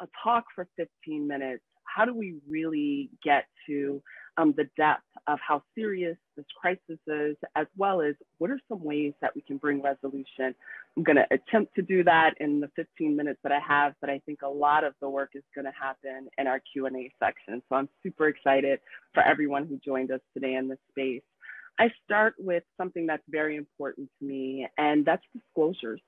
a talk for 15 minutes, how do we really get to um, the depth of how serious this crisis is, as well as what are some ways that we can bring resolution. I'm going to attempt to do that in the 15 minutes that I have, but I think a lot of the work is going to happen in our Q&A section. So I'm super excited for everyone who joined us today in this space. I start with something that's very important to me, and that's disclosures.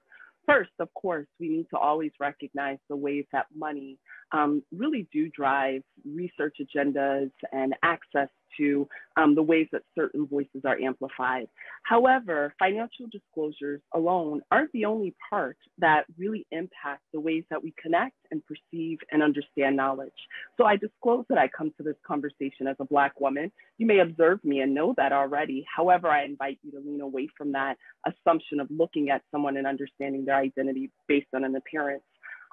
First, of course, we need to always recognize the ways that money um, really do drive research agendas and access to um, the ways that certain voices are amplified. However, financial disclosures alone aren't the only part that really impact the ways that we connect and perceive and understand knowledge. So I disclose that I come to this conversation as a Black woman. You may observe me and know that already. However, I invite you to lean away from that assumption of looking at someone and understanding their identity based on an appearance.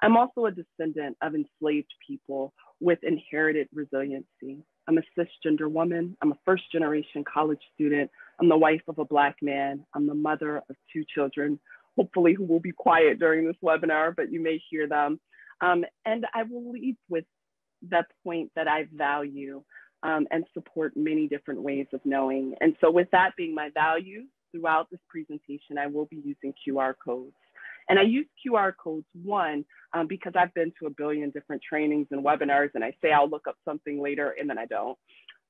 I'm also a descendant of enslaved people with inherited resiliency. I'm a cisgender woman. I'm a first generation college student. I'm the wife of a Black man. I'm the mother of two children, hopefully, who will be quiet during this webinar, but you may hear them. Um, and I will leave with that point that I value um, and support many different ways of knowing. And so, with that being my value throughout this presentation, I will be using QR codes. And I use QR codes, one, um, because I've been to a billion different trainings and webinars, and I say I'll look up something later, and then I don't.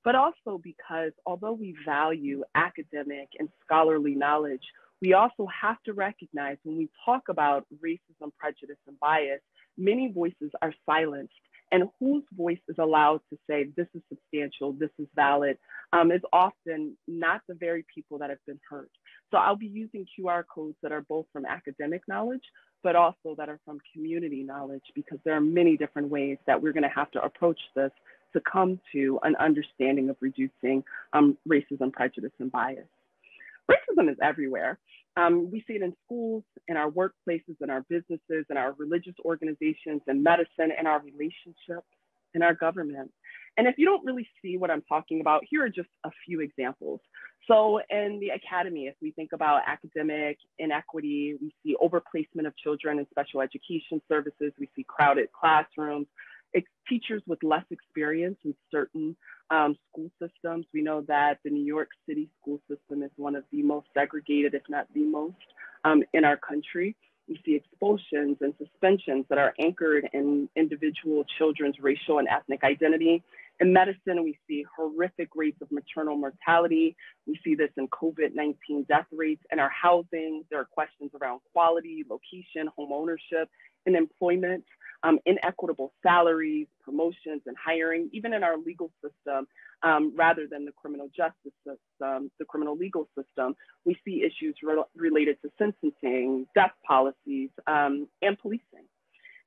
But also because although we value academic and scholarly knowledge, we also have to recognize when we talk about racism, prejudice, and bias, many voices are silenced and whose voice is allowed to say this is substantial, this is valid, um, is often not the very people that have been hurt. So I'll be using QR codes that are both from academic knowledge, but also that are from community knowledge, because there are many different ways that we're gonna have to approach this to come to an understanding of reducing um, racism, prejudice, and bias. Racism is everywhere. Um, we see it in schools, in our workplaces, in our businesses, in our religious organizations, in medicine, in our relationships, in our government. And if you don't really see what I'm talking about, here are just a few examples. So in the academy, if we think about academic inequity, we see overplacement of children in special education services, we see crowded classrooms, teachers with less experience in certain um, school systems. We know that the New York City school system is one of the most segregated, if not the most, um, in our country. We see expulsions and suspensions that are anchored in individual children's racial and ethnic identity. In medicine, we see horrific rates of maternal mortality. We see this in COVID 19 death rates. In our housing, there are questions around quality, location, home ownership, and employment um, inequitable salaries, promotions, and hiring, even in our legal system, um, rather than the criminal justice system, the criminal legal system, we see issues re related to sentencing, death policies, um, and policing.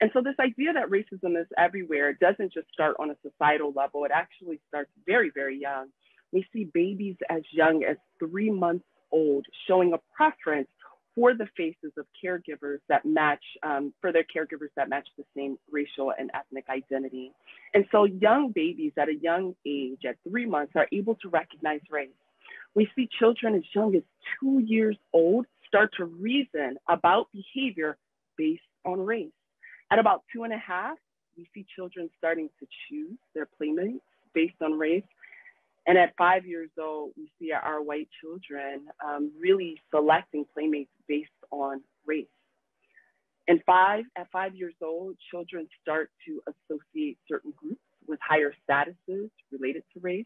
And so this idea that racism is everywhere doesn't just start on a societal level, it actually starts very, very young. We see babies as young as three months old showing a preference for the faces of caregivers that match, um, for their caregivers that match the same racial and ethnic identity. And so young babies at a young age, at three months, are able to recognize race. We see children as young as two years old start to reason about behavior based on race. At about two and a half, we see children starting to choose their playmates based on race. And at five years old, we see our white children um, really selecting playmates based on race. And five, at five years old, children start to associate certain groups with higher statuses related to race.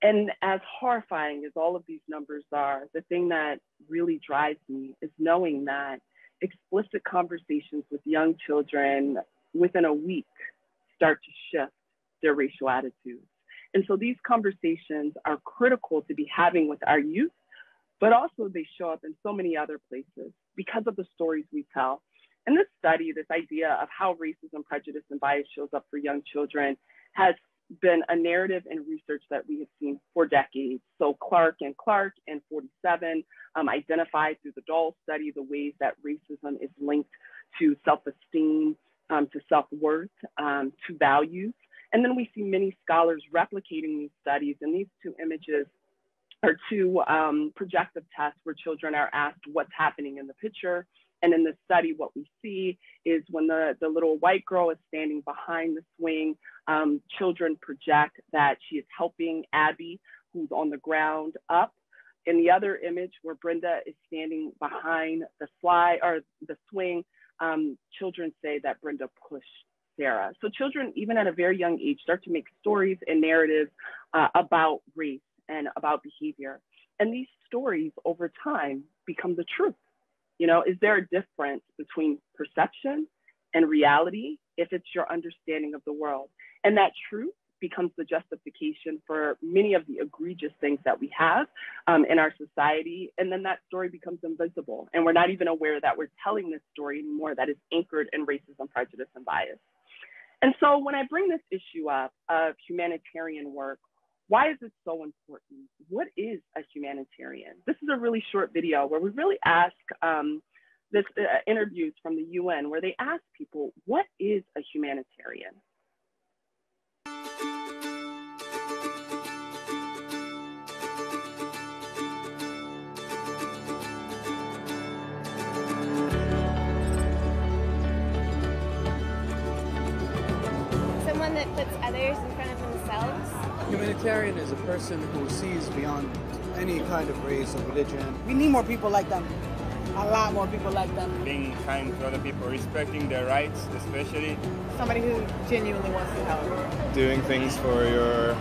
And as horrifying as all of these numbers are, the thing that really drives me is knowing that explicit conversations with young children within a week start to shift their racial attitudes. And so these conversations are critical to be having with our youth, but also they show up in so many other places because of the stories we tell. And this study, this idea of how racism, prejudice, and bias shows up for young children has been a narrative and research that we have seen for decades. So Clark and Clark in 47 um, identified through the Doll study the ways that racism is linked to self-esteem, um, to self-worth, um, to values. And then we see many scholars replicating these studies. And these two images are two um, projective tests where children are asked what's happening in the picture And in the study, what we see is when the, the little white girl is standing behind the swing, um, children project that she is helping Abby, who's on the ground, up. In the other image where Brenda is standing behind the slide or the swing, um, children say that Brenda pushed Sarah. So children, even at a very young age, start to make stories and narratives uh, about race and about behavior. And these stories over time become the truth. You know, is there a difference between perception and reality if it's your understanding of the world? And that truth becomes the justification for many of the egregious things that we have um, in our society. And then that story becomes invisible. And we're not even aware that we're telling this story anymore that is anchored in racism, prejudice, and bias. And so when I bring this issue up of humanitarian work, why is it so important? What is a humanitarian? This is a really short video where we really ask um, this uh, interviews from the UN where they ask people, what is a humanitarian? Humanitarian is a person who sees beyond any kind of race or religion. We need more people like them. A lot more people like them. Being kind to other people, respecting their rights, especially. Somebody who genuinely wants to help. Doing things for your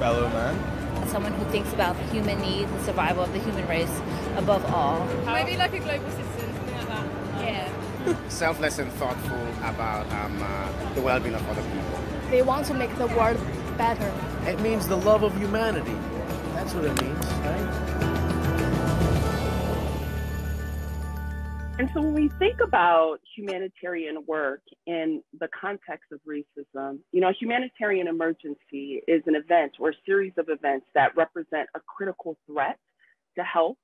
fellow man. Someone who thinks about the human needs and survival of the human race above all. Maybe like a global citizen, something like that. Yeah. Selfless and thoughtful about um, uh, the well-being of other people. They want to make the world better. It means the love of humanity. That's what it means, right? And so when we think about humanitarian work in the context of racism, you know, a humanitarian emergency is an event or a series of events that represent a critical threat to health,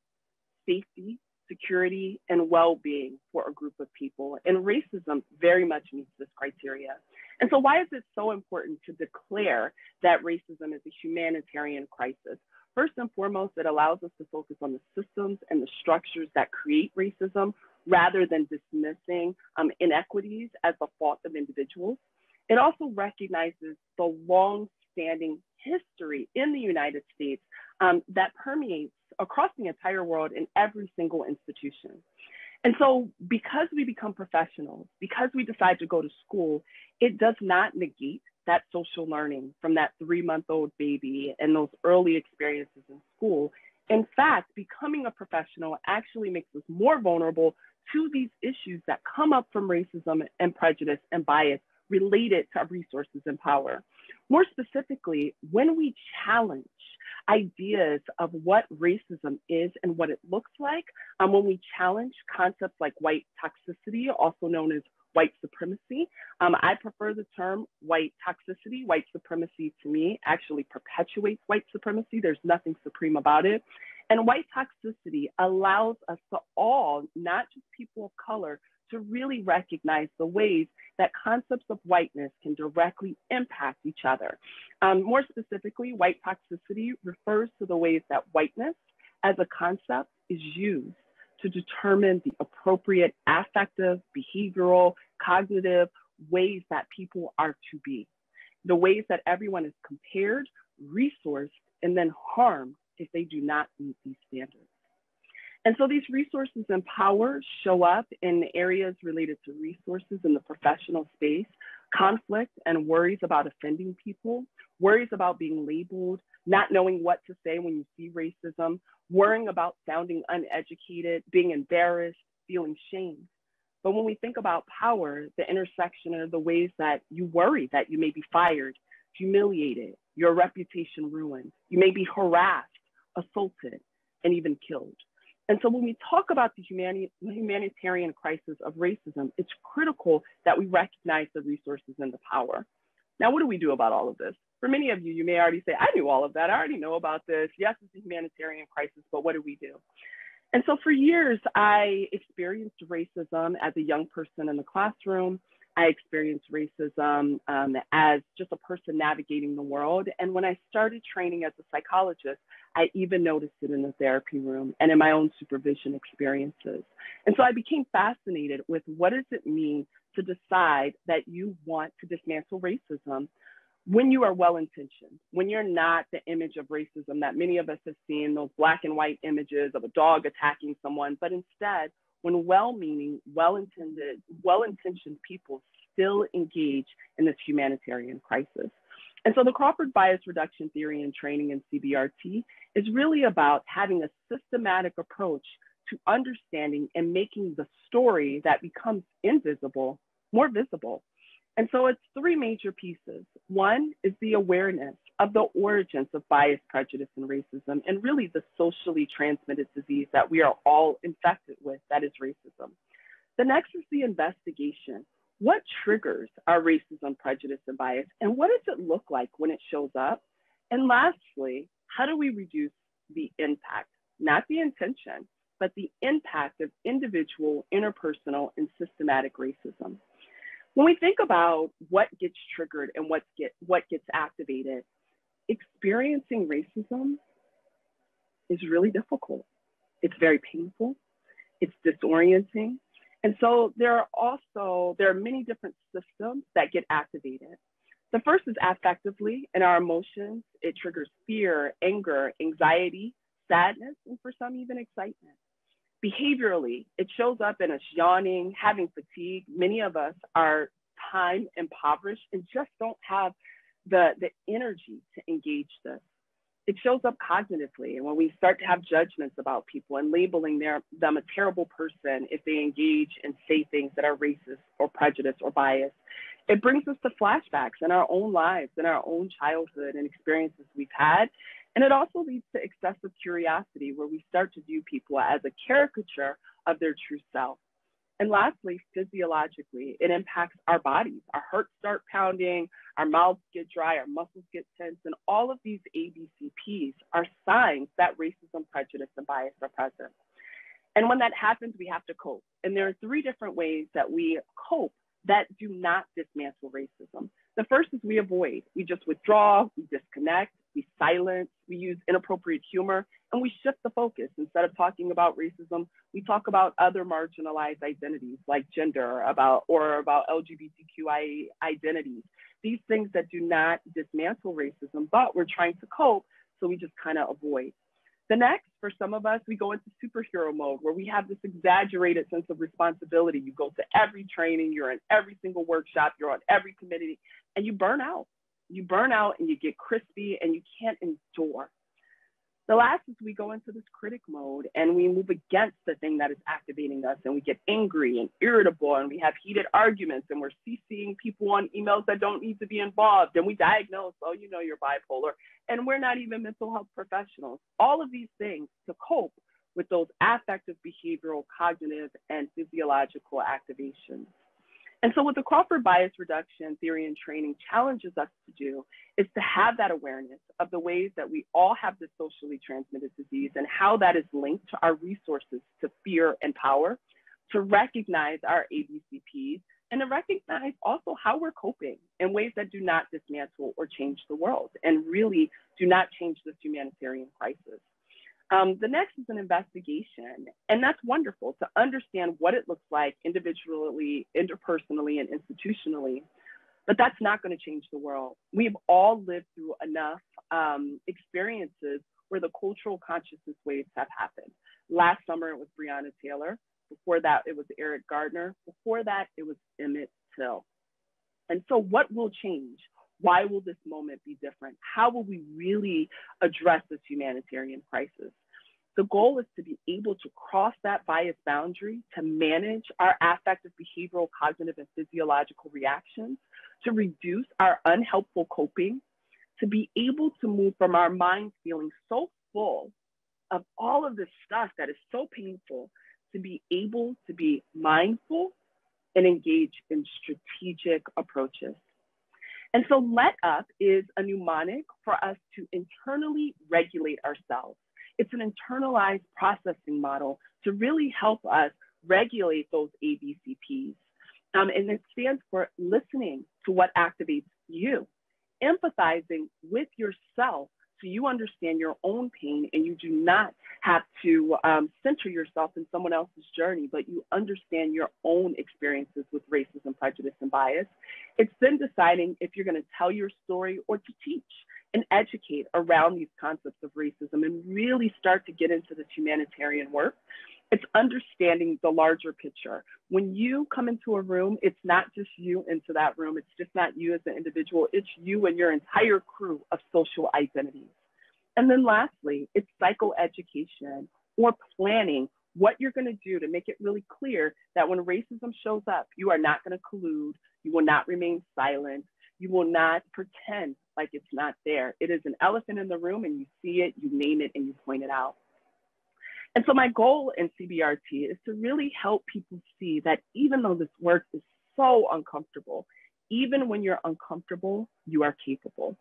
safety, security, and well-being for a group of people. And racism very much meets criteria. And so, why is it so important to declare that racism is a humanitarian crisis? First and foremost, it allows us to focus on the systems and the structures that create racism rather than dismissing um, inequities as the fault of individuals. It also recognizes the long standing history in the United States um, that permeates across the entire world in every single institution. And so, because we become professionals, because we decide to go to school, it does not negate that social learning from that three month old baby and those early experiences in school. In fact, becoming a professional actually makes us more vulnerable to these issues that come up from racism and prejudice and bias related to our resources and power. More specifically, when we challenge ideas of what racism is and what it looks like, um, when we challenge concepts like white toxicity, also known as white supremacy. Um, I prefer the term white toxicity. White supremacy to me actually perpetuates white supremacy. There's nothing supreme about it. And white toxicity allows us to all, not just people of color, to really recognize the ways that concepts of whiteness can directly impact each other. Um, more specifically, white toxicity refers to the ways that whiteness as a concept is used to determine the appropriate affective, behavioral, cognitive ways that people are to be. The ways that everyone is compared, resourced, and then harmed if they do not meet these standards. And so these resources and power show up in areas related to resources in the professional space, conflict and worries about offending people, worries about being labeled, not knowing what to say when you see racism, worrying about sounding uneducated, being embarrassed, feeling shame. But when we think about power, the intersection of the ways that you worry that you may be fired, humiliated, your reputation ruined, you may be harassed, assaulted, and even killed. And so when we talk about the humani humanitarian crisis of racism, it's critical that we recognize the resources and the power. Now, what do we do about all of this? For many of you, you may already say, I knew all of that. I already know about this. Yes, it's a humanitarian crisis, but what do we do? And so for years, I experienced racism as a young person in the classroom. I experienced racism um, as just a person navigating the world. And when I started training as a psychologist, I even noticed it in the therapy room and in my own supervision experiences. And so I became fascinated with what does it mean to decide that you want to dismantle racism when you are well intentioned, when you're not the image of racism that many of us have seen, those black and white images of a dog attacking someone, but instead, when well meaning, well intended, well intentioned people still engage in this humanitarian crisis. And so the Crawford bias reduction theory and training in CBRT is really about having a systematic approach to understanding and making the story that becomes invisible more visible. And so it's three major pieces. One is the awareness of the origins of bias, prejudice, and racism, and really the socially transmitted disease that we are all infected with, that is racism. The next is the investigation. What triggers our racism, prejudice, and bias, and what does it look like when it shows up? And lastly, how do we reduce the impact, not the intention, but the impact of individual, interpersonal, and systematic racism? when we think about what gets triggered and what get what gets activated, experiencing racism is really difficult. It's very painful. It's disorienting. And so there are also there are many different systems that get activated. The first is affectively in our emotions. It triggers fear, anger, anxiety, sadness, and for some even excitement behaviorally, it shows up in us yawning, having fatigue. Many of us are time impoverished and just don't have the, the energy to engage this. It shows up cognitively. And when we start to have judgments about people and labeling their, them a terrible person if they engage and say things that are racist or prejudiced or biased, it brings us to flashbacks in our own lives, in our own childhood and experiences we've had. And it also leads to excessive curiosity, where we start to view people as a caricature of their true self. And lastly, physiologically, it impacts our bodies. Our hearts start pounding, our mouths get dry, our muscles get tense, and all of these ABCPs are signs that racism, prejudice, and bias are present. And when that happens, we have to cope. And there are three different ways that we cope that do not dismantle racism. The first is we avoid, we just withdraw, we disconnect, we silence, we use inappropriate humor, and we shift the focus. Instead of talking about racism, we talk about other marginalized identities like gender about or about LGBTQI identities. These things that do not dismantle racism, but we're trying to cope, so we just kind of avoid. The next, for some of us, we go into superhero mode where we have this exaggerated sense of responsibility. You go to every training, you're in every single workshop, you're on every committee, and you burn out you burn out and you get crispy and you can't endure. The last is we go into this critic mode and we move against the thing that is activating us and we get angry and irritable and we have heated arguments and we're CCing people on emails that don't need to be involved and we diagnose, oh, you know, you're bipolar and we're not even mental health professionals. All of these things to cope with those affective, behavioral, cognitive, and physiological activations. And so, what the Crawford bias reduction theory and training challenges us to do is to have that awareness of the ways that we all have this socially transmitted disease and how that is linked to our resources to fear and power, to recognize our ABCPs, and to recognize also how we're coping in ways that do not dismantle or change the world and really do not change this humanitarian crisis. Um, the next is an investigation, and that's wonderful to understand what it looks like individually, interpersonally, and institutionally. But that's not going to change the world. We've all lived through enough um, experiences where the cultural consciousness waves have happened. Last summer, it was Breonna Taylor. Before that, it was Eric Gardner. Before that, it was Emmett Till. And so, what will change? Why will this moment be different? How will we really address this humanitarian crisis? The goal is to be able to cross that bias boundary to manage our affective, behavioral, cognitive, and physiological reactions, to reduce our unhelpful coping, to be able to move from our minds feeling so full of all of this stuff that is so painful, to be able to be mindful and engage in strategic approaches. And so let up is a mnemonic for us to internally regulate ourselves. It's an internalized processing model to really help us regulate those ABCPs. Um, and it stands for listening to what activates you, empathizing with yourself so you understand your own pain and you do not have to um, center yourself in someone else's journey, but you understand your own experiences with racism, prejudice, and bias. It's then deciding if you're going to tell your story or to teach and educate around these concepts of racism and really start to get into this humanitarian work. It's understanding the larger picture. When you come into a room, it's not just you into that room. It's just not you as an individual. It's you and your entire crew of social identities. And then lastly, it's psychoeducation or planning what you're going to do to make it really clear that when racism shows up, you are not going to collude, you will not remain silent, you will not pretend like it's not there. It is an elephant in the room and you see it, you name it, and you point it out. And so my goal in CBRT is to really help people see that even though this work is so uncomfortable, even when you're uncomfortable, you are capable.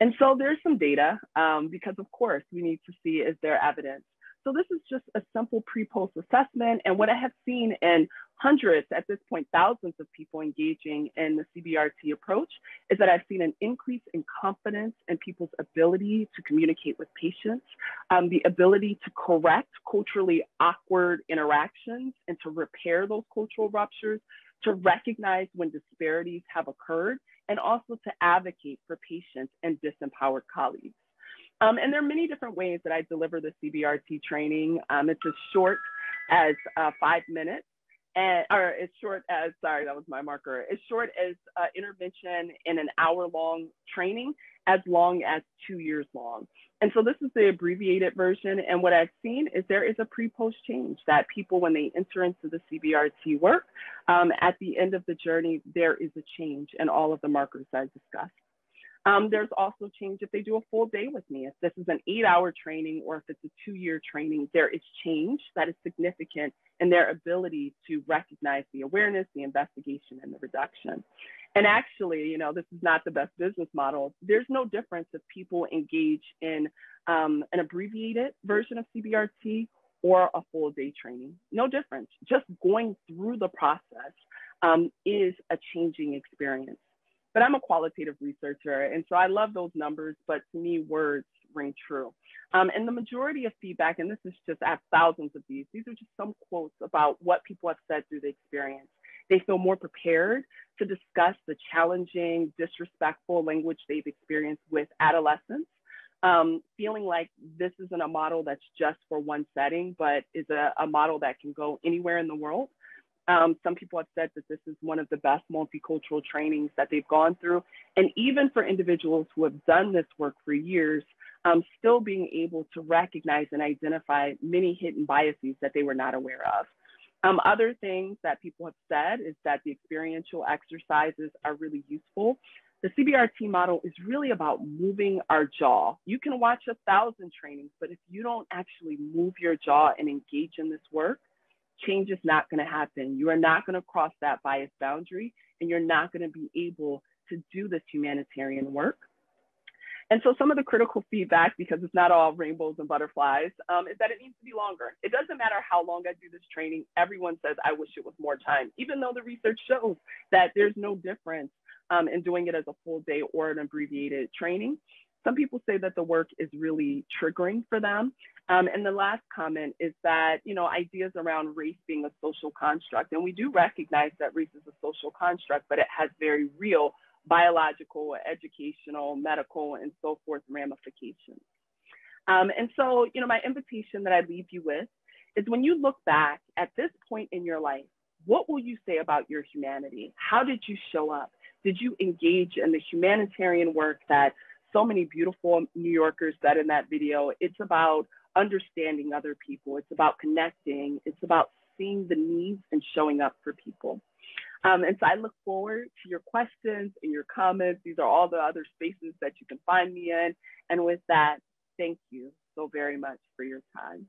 And so there's some data um, because of course we need to see is there evidence so this is just a simple pre-post assessment. And what I have seen in hundreds, at this point, thousands of people engaging in the CBRT approach is that I've seen an increase in confidence in people's ability to communicate with patients, um, the ability to correct culturally awkward interactions and to repair those cultural ruptures, to recognize when disparities have occurred, and also to advocate for patients and disempowered colleagues. Um, and there are many different ways that I deliver the CBRT training. Um, it's as short as uh, five minutes, and or as short as sorry, that was my marker. As short as uh, intervention in an hour-long training, as long as two years long. And so this is the abbreviated version. And what I've seen is there is a pre-post change that people, when they enter into the CBRT work, um, at the end of the journey, there is a change in all of the markers I discussed. Um, there's also change if they do a full day with me. If this is an eight hour training or if it's a two year training, there is change that is significant in their ability to recognize the awareness, the investigation, and the reduction. And actually, you know, this is not the best business model. There's no difference if people engage in um, an abbreviated version of CBRT or a full day training. No difference. Just going through the process um, is a changing experience. But I'm a qualitative researcher, and so I love those numbers, but to me, words ring true. Um, and the majority of feedback, and this is just, have thousands of these, these are just some quotes about what people have said through the experience. They feel more prepared to discuss the challenging, disrespectful language they've experienced with adolescents. Um, feeling like this isn't a model that's just for one setting, but is a, a model that can go anywhere in the world. Um, some people have said that this is one of the best multicultural trainings that they've gone through. And even for individuals who have done this work for years, um, still being able to recognize and identify many hidden biases that they were not aware of. Um, other things that people have said is that the experiential exercises are really useful. The CBRT model is really about moving our jaw. You can watch a thousand trainings, but if you don't actually move your jaw and engage in this work, change is not going to happen. You are not going to cross that bias boundary and you're not going to be able to do this humanitarian work. And so some of the critical feedback, because it's not all rainbows and butterflies, um, is that it needs to be longer. It doesn't matter how long I do this training. Everyone says, I wish it was more time, even though the research shows that there's no difference um, in doing it as a full day or an abbreviated training. Some people say that the work is really triggering for them. Um, and the last comment is that, you know, ideas around race being a social construct, and we do recognize that race is a social construct, but it has very real biological, educational, medical, and so forth ramifications. Um, and so, you know, my invitation that I leave you with is when you look back at this point in your life, what will you say about your humanity? How did you show up? Did you engage in the humanitarian work that so many beautiful New Yorkers said in that video? It's about understanding other people. It's about connecting. It's about seeing the needs and showing up for people. Um, and so I look forward to your questions and your comments. These are all the other spaces that you can find me in. And with that, thank you so very much for your time.